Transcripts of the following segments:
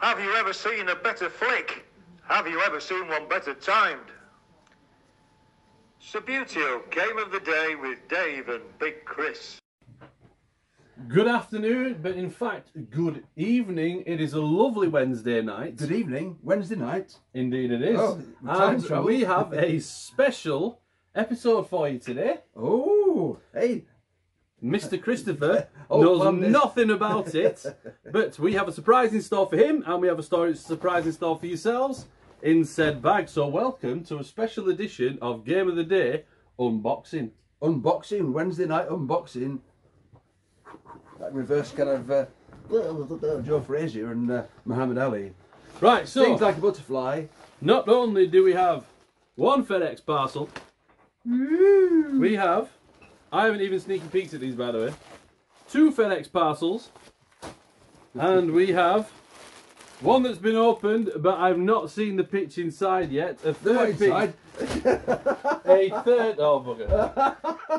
Have you ever seen a better flick? Have you ever seen one better timed? Subbuteo Game of the Day with Dave and Big Chris. Good afternoon, but in fact, good evening. It is a lovely Wednesday night. Good evening, Wednesday night. Indeed, it is. Oh, and travel. we have a special episode for you today. Oh, hey, Mr. Christopher Oh, knows planned nothing about it, but we have a surprise in store for him, and we have a story, surprise in store for yourselves in said bag. So, welcome to a special edition of Game of the Day unboxing. unboxing, Wednesday night unboxing. That reverse kind of uh, Joe Frazier and uh, Muhammad Ali. Right, so Things like a butterfly. not only do we have one FedEx parcel, we have, I haven't even sneaky peeked at these by the way, two FedEx parcels, and we have one that's been opened, but I've not seen the pitch inside yet. A third pitch, inside. a third, oh bugger,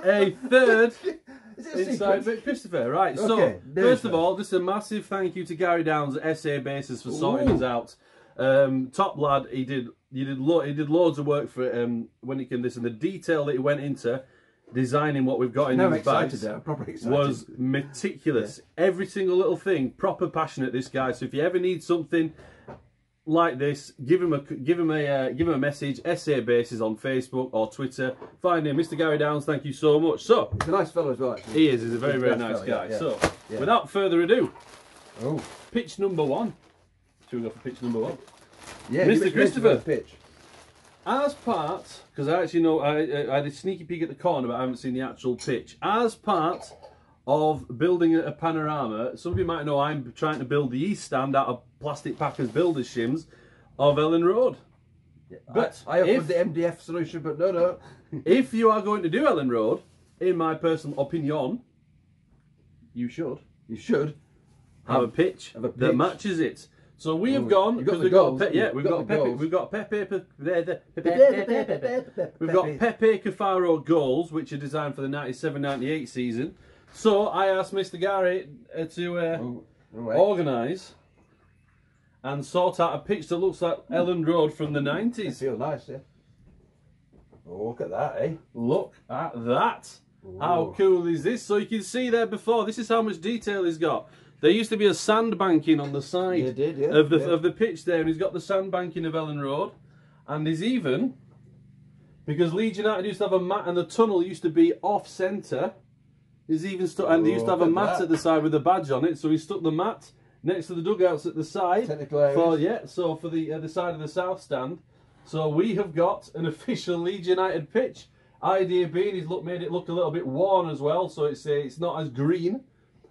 a third Is it a inside bit Christopher. Right, Okay, so first of all, this is a massive thank you to Gary Downs at SA Bases for sorting Ooh. us out. Um, top lad, he did he did lo- he did loads of work for um when he came this and the detail that he went into designing what we've got in I'm these bags was meticulous. Every single little thing, proper passionate. This guy. So if you ever need something like this, give him a give him a uh, give him a message. SA Bases on Facebook or Twitter. Find him, Mr. Gary Downs. Thank you so much. So He's a nice fellow as well, actually. he is. He's a very He's very nice nice guy. yeah, yeah. So Yeah. without further ado, Oh, pitch number one. Should we go for pitch number one? yeah. Mr. Christopher. give it a Pitch. As part, because I actually know I, I had a sneaky peek at the corner, but I haven't seen the actual pitch. As part of building a panorama, some of you might know I'm trying to build the east stand out of plastic packers builders shims of Elland Road. But I, I offered if- the MDF solution, but no, no. If you are going to do Elland Road, in my personal opinion, you should You should. have a pitch, have a that matches it. So we have gone because we've got pe- yeah we've got, Pepe, we've got Pepe Pe- there, there, Pepe, Pepe, We've got Pepe Cafaro goals, which are designed for the 97-98 season. So I asked Mr. Gary uh, to uh, Oh, organise and sort out a pitch that looks like Elland Road from the It 90s. feels nice, yeah. Oh, look at that, eh? Look at that. How cool is this? So you can see there before, this is how much detail he's got. There used to be a sandbanking on the side Yeah, did, yeah, of the yeah. of the pitch there, and he's got the sandbanking of Elland Road, and he's even because Leeds United used to have a mat, and the tunnel used to be off centre. He's even stuck, and they used to have a mat that. at the side with a badge on it, so he stuck the mat next to the dugouts at the side. For yeah, so for the uh, the side of the south stand. So we have got an official Leeds United pitch. Idea being, he's look made it look a little bit worn as well, so it's uh, it's not as green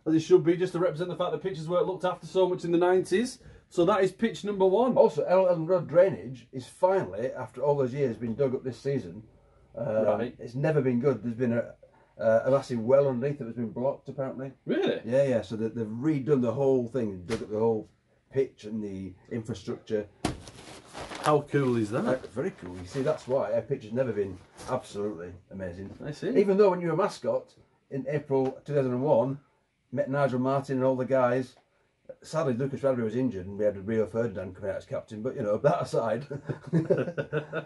as it should be, just to represent the fact that pitches weren't looked after so much in the nineties. So that is pitch number one. Also, Elland Road drainage is finally, after all those years, been dug up this season. Um, Right. It's never been good. There's been a, uh, a massive well underneath that has been blocked, apparently. Really? Yeah, yeah. So they, they've redone the whole thing, dug up the whole pitch and the infrastructure. How cool is Uh, that? very cool. You see, that's why our pitch has never been absolutely amazing. I see. Even though when you were a mascot in April 2001, met Nigel Martyn and all the guys. Sadly, Lucas Radebe was injured and we had Rio Ferdinand come out as captain. But you know, that aside,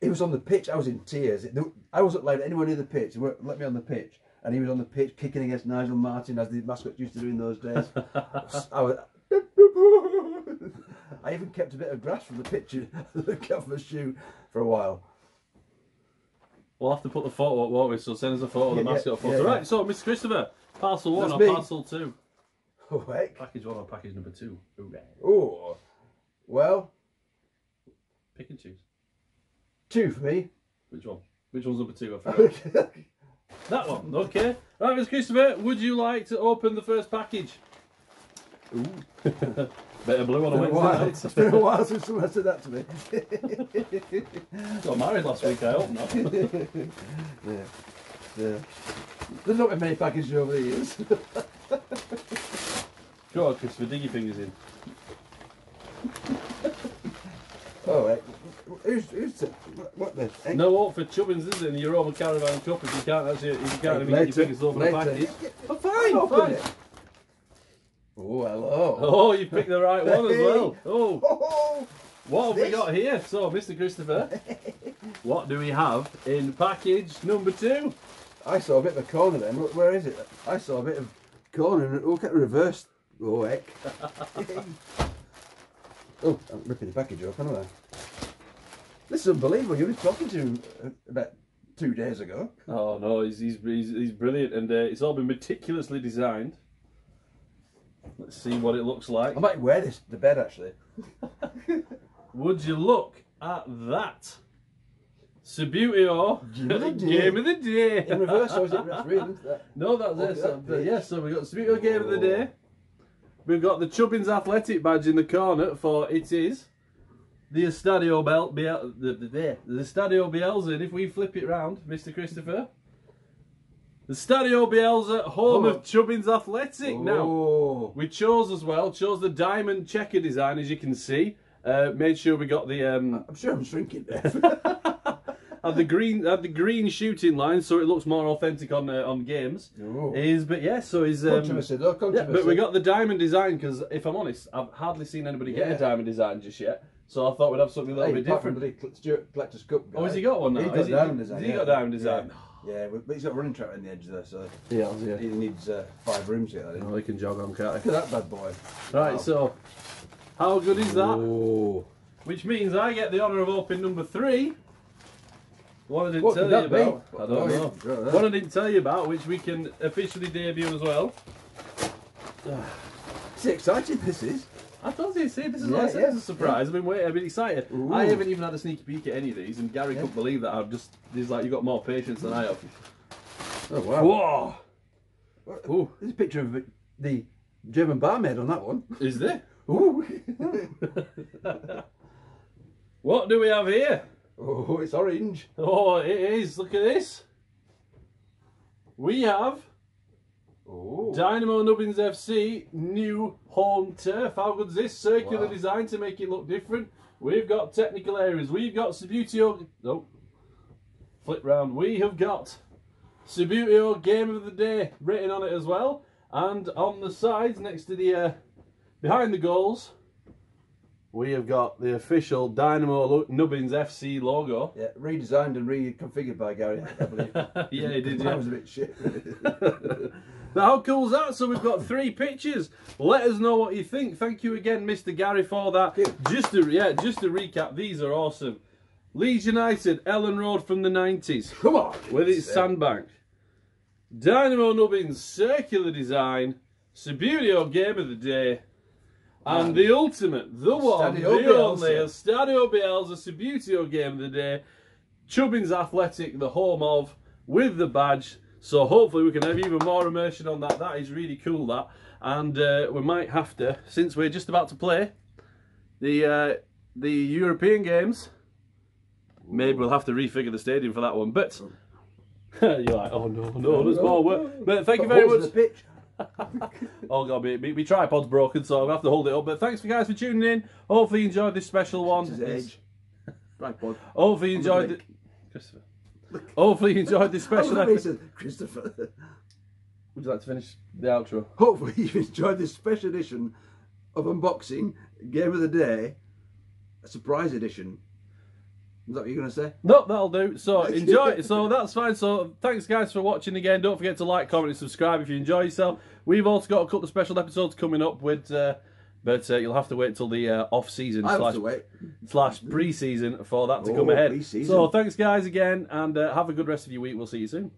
he was on the pitch. I was in tears. I wasn't allowed anyone near the pitch. They wouldn't let me on the pitch, and he was on the pitch kicking against Nigel Martyn as the mascots used to do in those days. I was. I even kept a bit of grass from the pitch off my shoe for a while. We'll have to put the photo up, won't we? So send us a photo of the Yeah, yeah, mascot photo. yeah, yeah. Right, so Mr. Christopher, parcel one That's or me. parcel two? Oh heck! Package one or package number two? Hooray. Oh, well, Pick and choose. two for me. Which one? Which one's number two? I forgot. that one. Okay. Right, Mr. Christopher, would you like to open the first package? Ooh. Better blue on a It's been a while. Wednesday It's night. been a while since someone said that to me. Got married last week, I hope not. yeah. Yeah. There's not been many packages over the years. Go on, Christopher, dig your fingers in. oh, right. Who's, who's what the? heck? Eh? No hope for chubbins, is it, in the Europa Caravan Cup if you can't actually, if you can't even get your fingers over the package. Oh, fine, fine. Oh, hello. Oh, you picked the right one as well. Oh, Oh, what have we got here? So, Mr. Christopher, what do we have in package number two? I saw a bit of a corner then. Look, where is it? I saw a bit of corner. and Look at the reverse. Oh, heck. oh, I'm ripping the package open, aren't I? This is unbelievable. You were talking to him uh, about two days ago. Oh no, he's he's he's, he's brilliant, and uh, it's all been meticulously designed. Let's see what it looks like. I might wear this to bed actually. Would you look at that? Subbuteo Game of the day. Game of the Day. In reverse, or is it that's real? Isn't that? No, that's it. So, yes, so we've got Subbuteo Game of the Day. We've got the Chubbins Athletic badge in the corner for it is the Estadio Bel Biel the, the, the, the Estadio Bielsa. And if we flip it round, Mr. Christopher, the Stadio Bielsa, home Oh. of Chubbins Athletic. Now, Oh. we chose as well, chose the diamond checker design, as you can see. Uh, made sure we got the um, I'm sure I'm shrinking there. had the green had the green shooting line, so it looks more authentic on uh, on games. Oh. Is but yeah, so is um, controversy though, yeah, but we got the diamond design because if I'm honest, I've hardly seen anybody get Yeah. a diamond design just yet. So I thought we'd have something a little Hey, bit different. the Stuart Collector's Cup guy. Oh, has he got one now? He's got he- diamond design. has he yeah. got diamond design? Yeah, yeah but he's got a running track on the edge there, so Yeah, yeah. he needs uh, five rooms here. get in. Oh, he can jog on, can't Look at that bad boy. Right, Wow. so how good is that? Oh. Which means I get the honour of opening number three. One I didn't What tell you that be? about. I don't Oh, know. One I didn't tell you about, which we can officially debut as well. It's exciting, this is. I thought you'd see this is Yeah, what said. yeah, It's a surprise. I've been waiting. I've been excited. Ooh. I haven't even had a sneaky peek at any of these, and Gary Yeah. couldn't believe that. I've just. He's like, you've got more patience than I have. Oh, wow. Whoa! What- Ooh, There's a picture of the German barmaid on that one. is there? Ooh. What do we have here? Oh, it's orange. Oh, it is. Look at this. We have Oh. Dynamo Nubbins FC new home turf. How good's this? Circular Wow. design to make it look different. We've got technical areas. We've got Subbuteo. Nope. Flip round. We have got Subbuteo Game of the Day written on it as well. And on the sides, next to the uh, behind the goals, we have got the official Dynamo Nubbins FC logo. Yeah, redesigned and reconfigured by Gary, I believe. yeah, he did. That Yeah. was a bit shit. Now, how cool is that? So we've got three pictures. Let us know what you think. Thank you again, Mr. Gary, for that. Thank Just to yeah, just to recap, these are awesome. Leeds United, Elland Road from the nineties, Come on. with its sandbank. Dynamo Nubbins, circular design. Subbuteo game of the day. And the ultimate, the one, Stadio the only, Bielsa. Stadio Bielsa Subbuteo game of the day. Chubbins Athletic, the home of, with the badge. So hopefully we can have even more immersion on that. That is really cool, that. And uh, we might have to, since we're just about to play the uh, the European games, maybe we'll have to refigure the stadium for that one. But you're like, oh no, no, there's more work. But thank you very much. The pitch. Oh god, my, my, my tripod's broken, so I'm gonna have to hold it up. But thanks for guys for tuning in. Hopefully you enjoyed this special one. His age. Tripod. Hopefully you enjoyed it. Look. Christopher. Hopefully you enjoyed this special episode. Christopher. Would you like to finish the outro? Hopefully you've enjoyed this special edition of unboxing game of the day, a surprise edition. Is that what you're going to say? No, that'll do. So enjoy. it. so that's fine. So thanks guys for watching again. Don't forget to like, comment, and subscribe if you enjoy yourself. We've also got a couple of special episodes coming up with, uh, but uh, you'll have to wait till the uh, off season I slash to wait. slash pre season for that to Oh, come ahead. pre-season. So thanks guys again, and uh, have a good rest of your week. We'll see you soon.